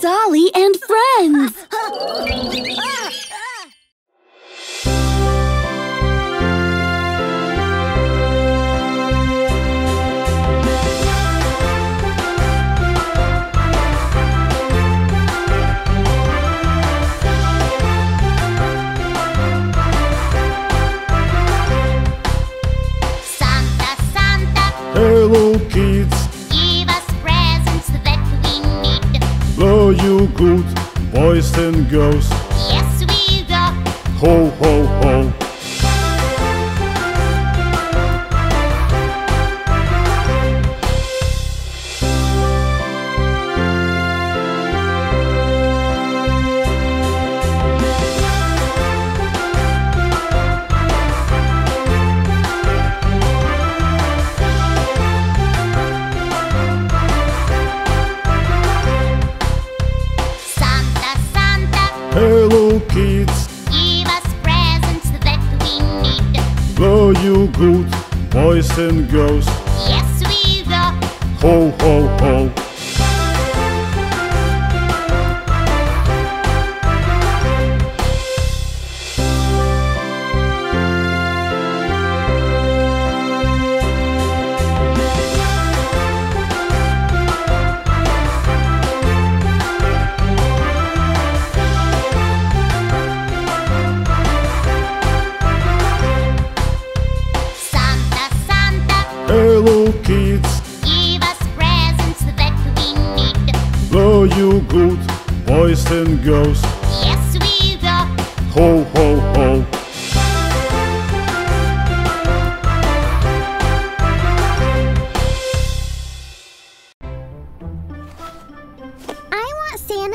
Dolly and friends! good, boys and girls. Yes, we ho ho.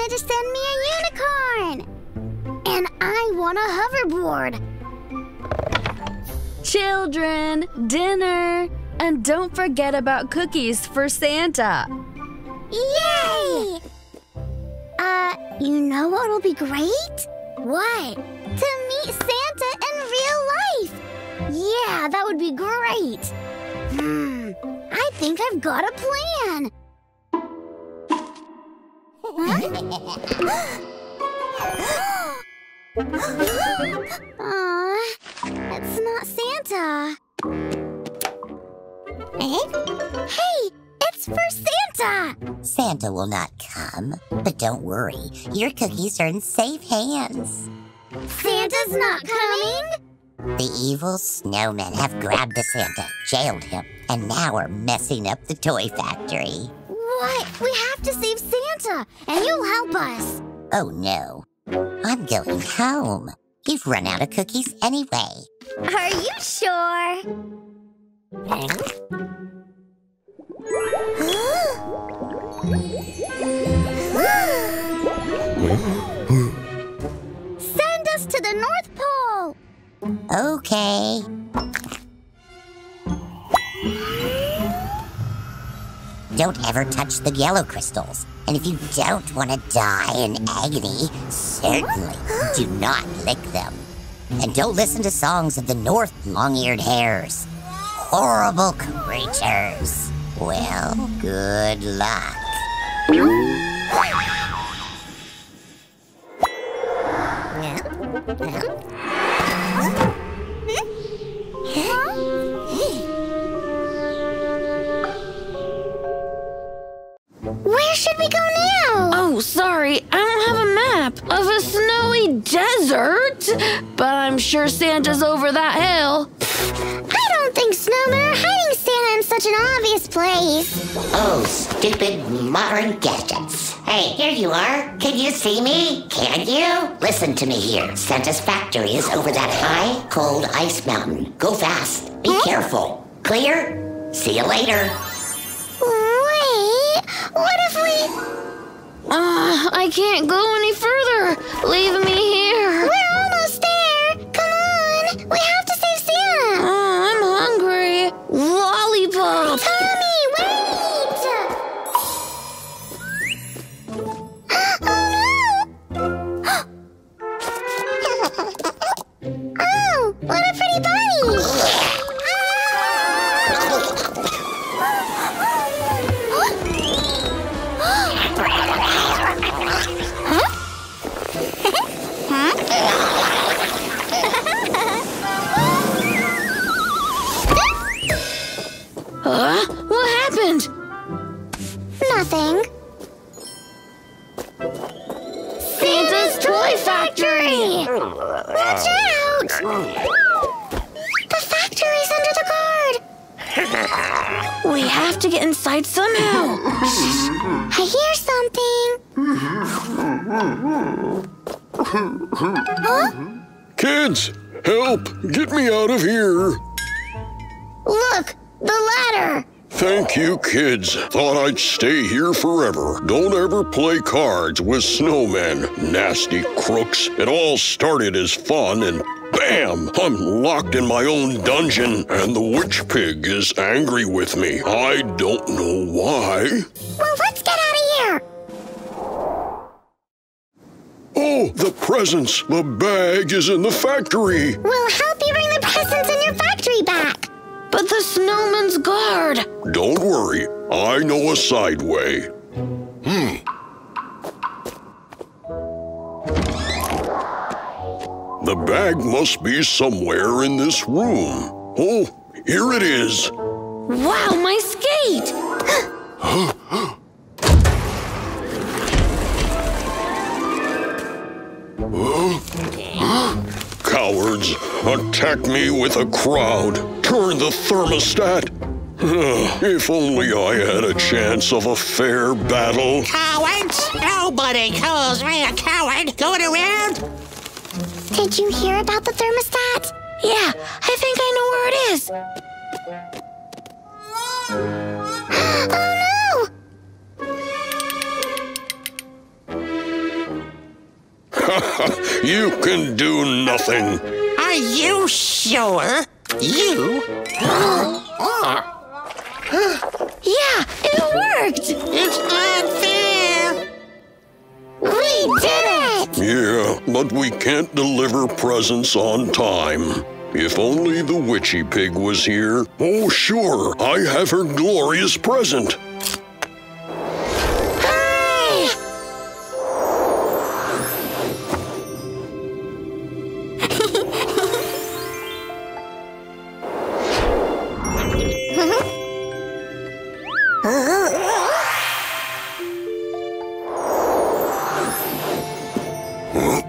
Want Santa to send me a unicorn. And I want a hoverboard. Children, dinner! And don't forget about cookies for Santa. Yay! Uh, you know what'll be great? What? To meet Santa in real life. Yeah, that would be great. Hmm, I think I've got a plan. Aw, it's not Santa. Eh? Hey, it's for Santa! Santa will not come, but don't worry, your cookies are in safe hands. Santa's not coming? The evil snowmen have grabbed the Santa, jailed him, and now are messing up the toy factory. What? We have to save Santa, and you'll help us. Oh no, I'm going home. You've run out of cookies anyway. Are you sure? Send us to the North Pole. Okay. Don't ever touch the yellow crystals. And if you don't want to die in agony, certainly do not lick them. And don't listen to songs of the North long eared hares. Horrible creatures. Well, good luck. Where should we go now? Oh, sorry, I don't have a map of a snowy desert, but I'm sure Santa's over that hill. I don't think snowmen are hiding Santa in such an obvious place. Oh, stupid modern gadgets. Hey, here you are. Can you see me? Can you? Listen to me here. Santa's factory is over that high, cold ice mountain. Go fast. Be careful. Clear? See you later. What if we... Uh, I can't go any further. Leave me here. We're to get inside somehow. I hear something! Kids, help! Get me out of here! Look! The ladder! Thank you, kids. Thought I'd stay here forever. Don't ever play cards with snowmen, nasty crooks. It all started as fun and bam! I'm locked in my own dungeon and the witch pig is angry with me. I don't know why. Well, let's get out of here! Oh, the presents! The bag is in the factory! We'll help you bring the presents in your factory back! But the snowman's guard. Don't worry, I know a side way. Hmm. The bag must be somewhere in this room. Oh, here it is. Wow, my skate! Cowards, attack me with a crowd. Turn the thermostat. if only I had a chance of a fair battle. Cowards! Nobody calls me a coward going around. Did you hear about the thermostat? Yeah, I think I know where it is. oh no! You can do nothing. Are you sure? You? are. Yeah, it worked. It's unfair. We did it! Yeah, but we can't deliver presents on time. If only the witchy pig was here. Oh, sure, I have her glorious present.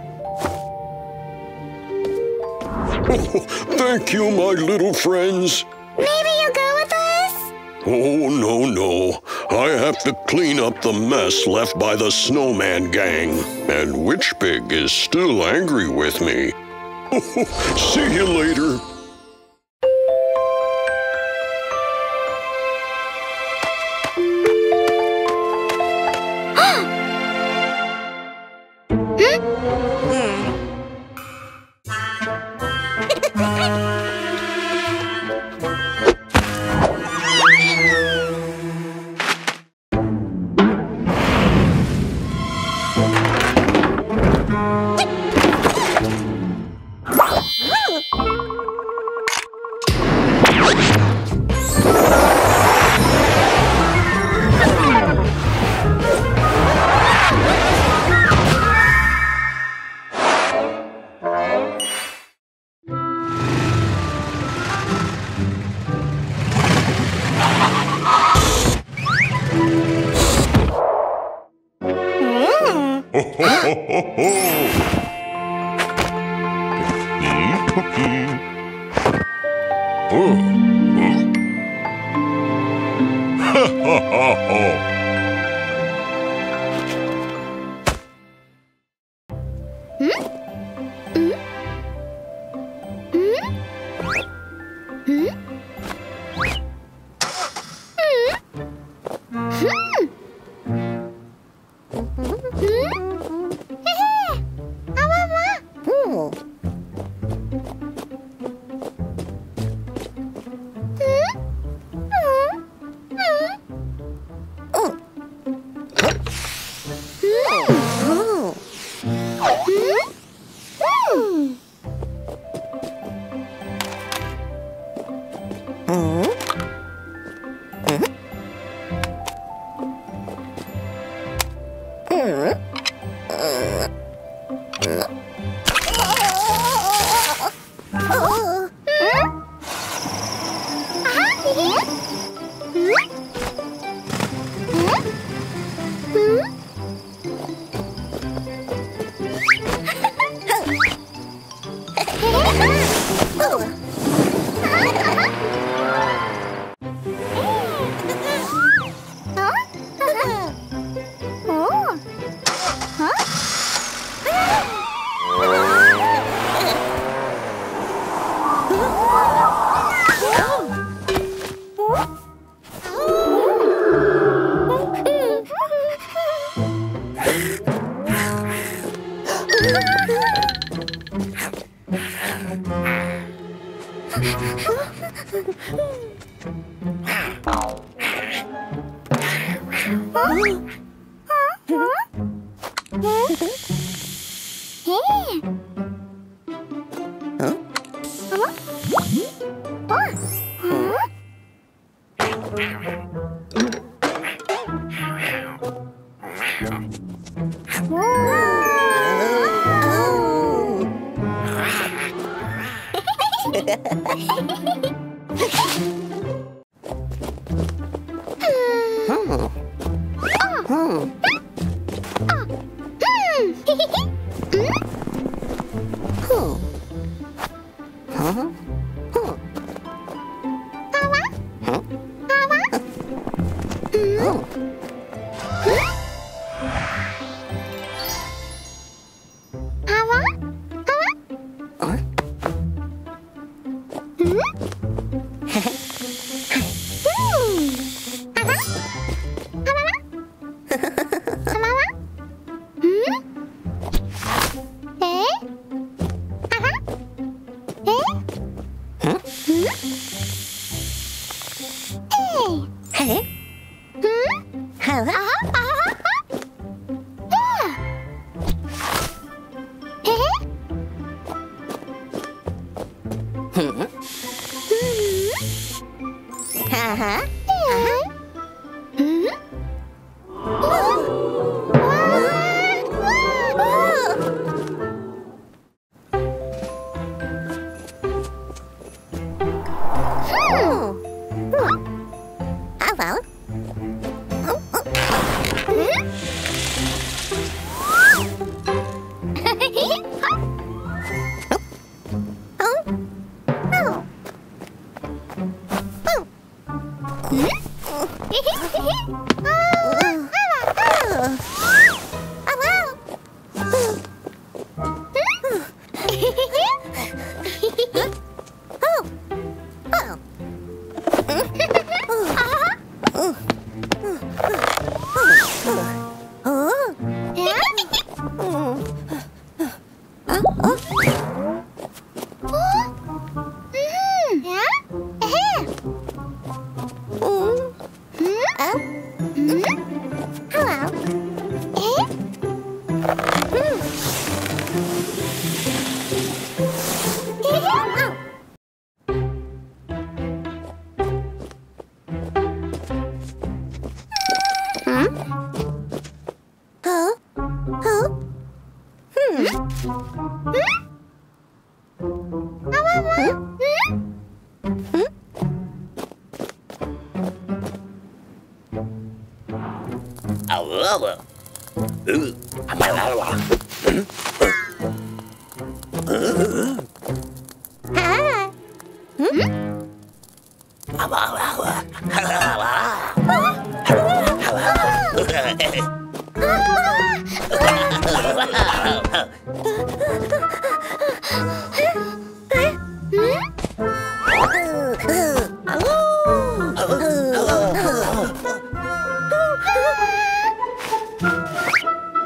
Thank you, my little friends. Maybe you'll go with us? Oh, no, no. I have to clean up the mess left by the snowman gang. And Witch Pig is still angry with me. See you later. Hello. Hello.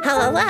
Ha la la.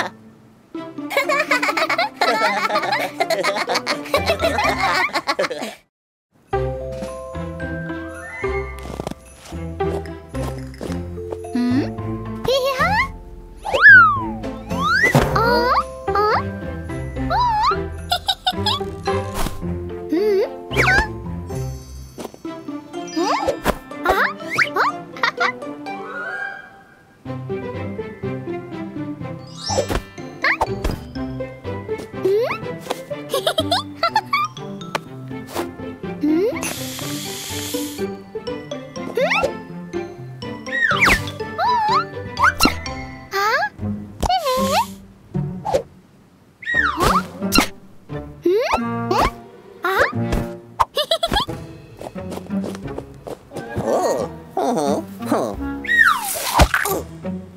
go.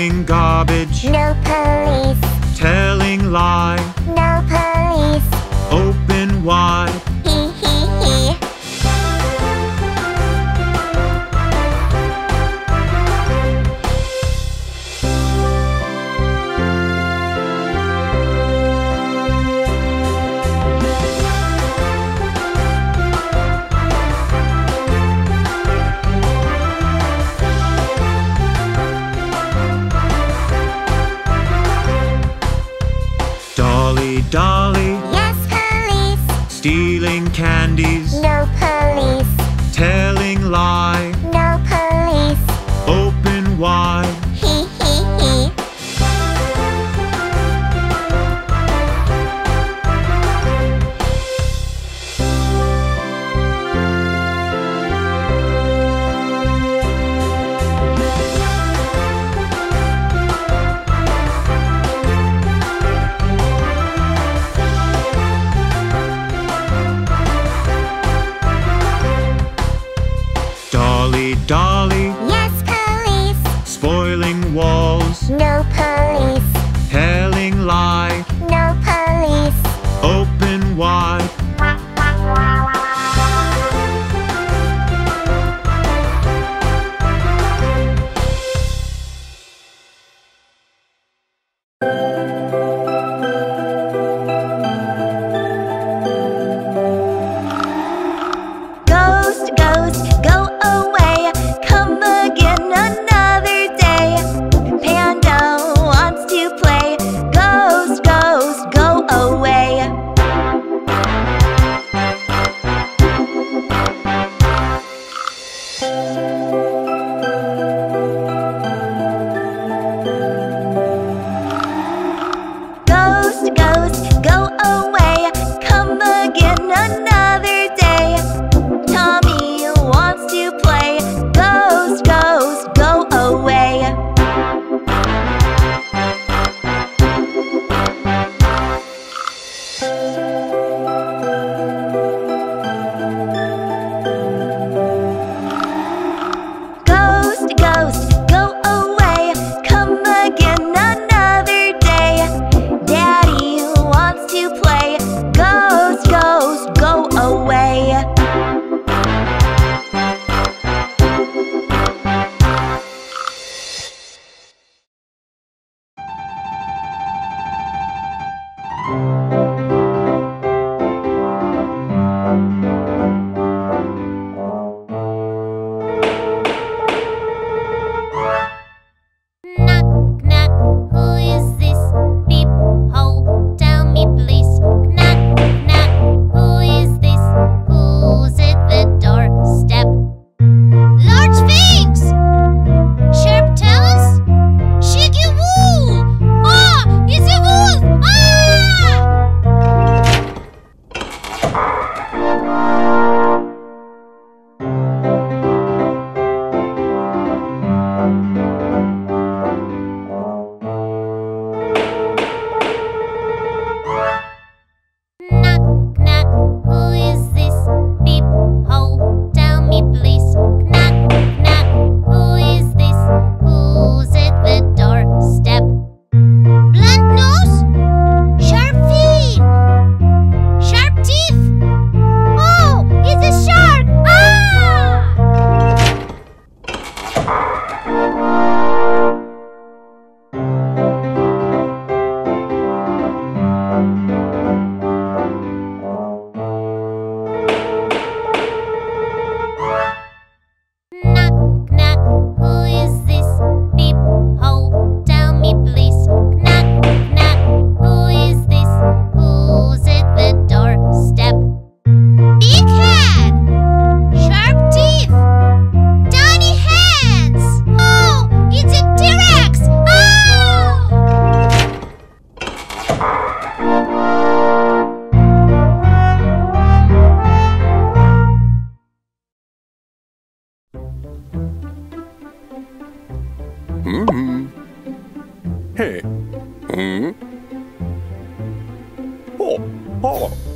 Throwing garbage, No police. telling lie, Mm-hmm. Hey. Mm. Oh. Oh.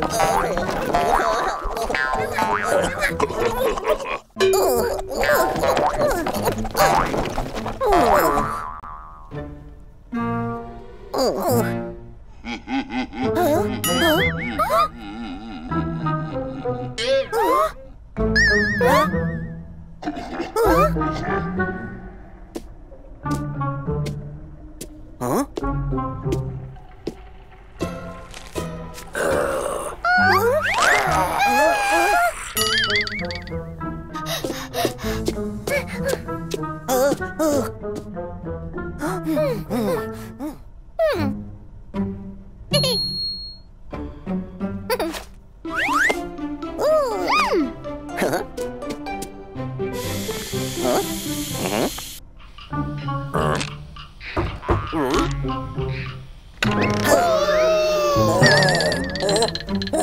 Okay.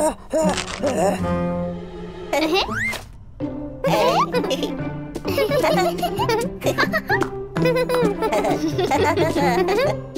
Ha ha ha ha!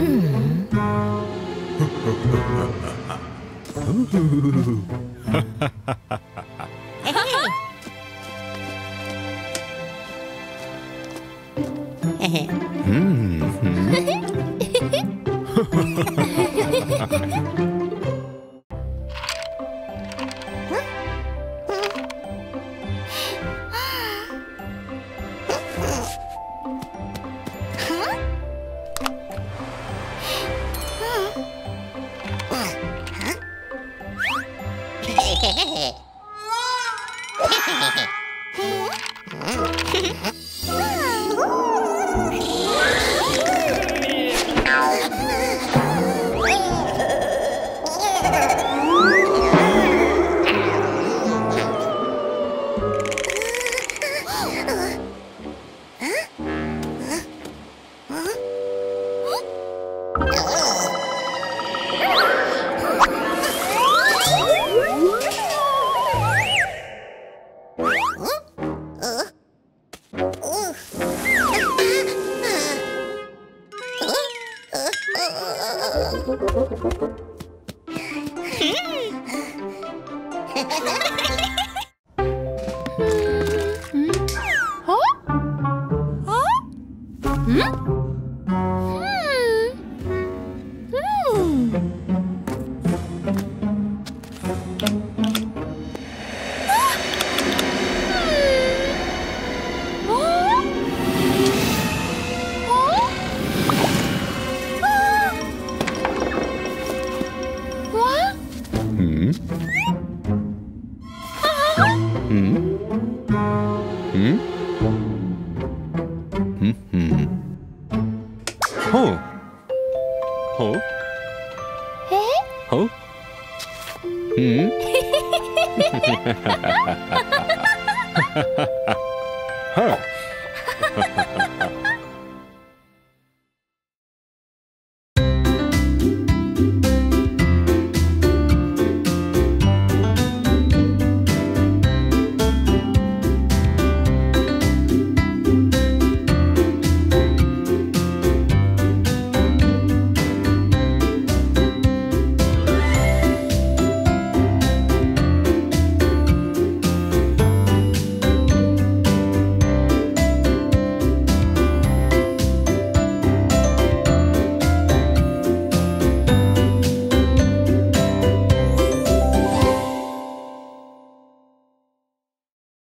Hmm. Hmm? Hmm? Oh. Oh. Oh. Hmm? huh.